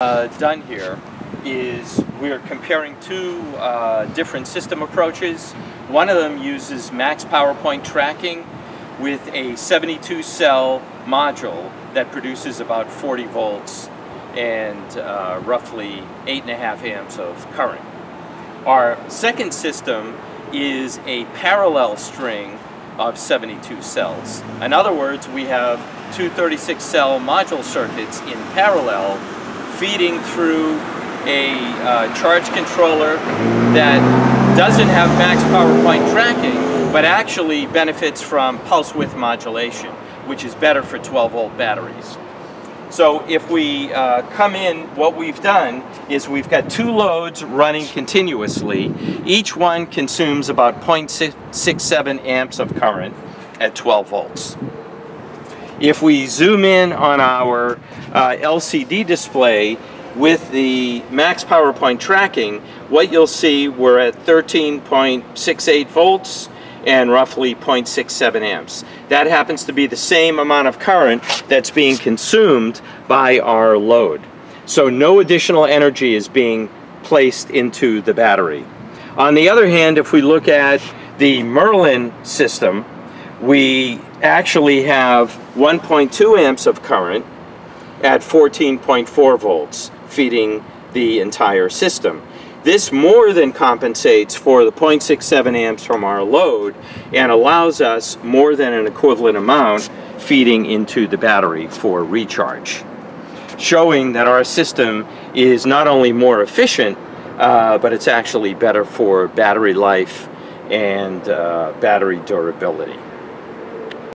uh, done here is we're comparing two uh, different system approaches. One of them uses max power point tracking with a 72 cell module that produces about 40 volts and uh, roughly 8.5 amps of current. Our second system is a parallel string of 72 cells. In other words, we have two 36 cell module circuits in parallel feeding through a uh, charge controller that doesn't have max power point tracking, but actually benefits from pulse width modulation, which is better for 12 volt batteries. So if we uh, come in, what we've done is we've got two loads running continuously. Each one consumes about 0.67 amps of current at 12 volts. If we zoom in on our uh, LCD display with the max power point tracking, what you'll see we're at 13.68 volts and roughly 0.67 amps. That happens to be the same amount of current that's being consumed by our load. So no additional energy is being placed into the battery. On the other hand, if we look at the Merlin system, we actually have 1.2 amps of current at 14.4 volts feeding the entire system. This more than compensates for the 0.67 amps from our load and allows us more than an equivalent amount feeding into the battery for recharge. Showing that our system is not only more efficient, uh, but it's actually better for battery life and uh, battery durability.